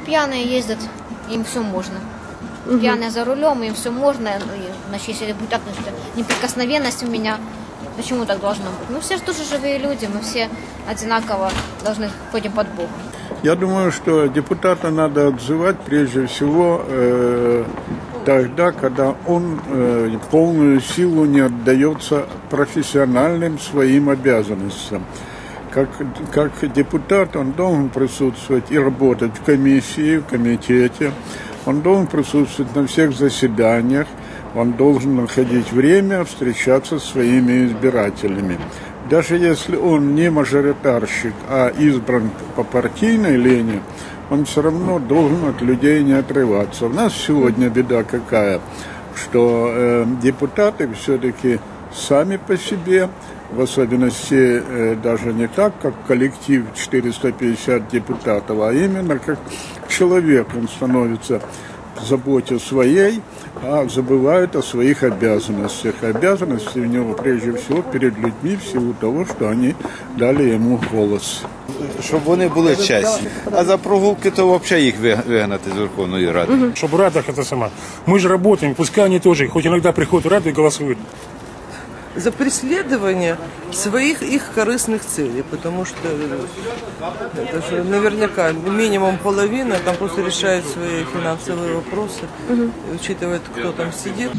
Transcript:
пьяные ездят, им все можно. Пьяные за рулем, им все можно. Ну, Значит, если будет так, значит, неприкосновенность у меня, почему так должно быть? Мы все же тоже живые люди, мы все одинаково должны ходим под Богом. Я думаю, что депутата надо отзывать прежде всего э, тогда, когда он э, полную силу не отдается профессиональным своим обязанностям. Как, как депутат он должен присутствовать и работать в комиссии, в комитете, он должен присутствовать на всех заседаниях, он должен находить время встречаться со своими избирателями. Даже если он не мажоритарщик, а избран по партийной линии, он все равно должен от людей не отрываться. У нас сегодня беда какая, что э, депутаты все-таки сами по себе, в особенности э, даже не так, как коллектив 450 депутатов, а именно как человек он становится в заботе своей, а забывают о своих обязанностях. Обязанности у него прежде всего перед людьми в силу того, что они дали ему голос. щоб вони були чесні. А за прогулки то взагалі їх ви- вигнати з Верховної Ради. Чтобы в Радах это сама. Мы же работаем, пускай они тоже, хоть иногда приходят в Раду и голосуют. за преследование своих их корыстных целей, потому что э, это же наверняка минимум половина там просто решает свои финансовые вопросы, учитывая, кто там сидит.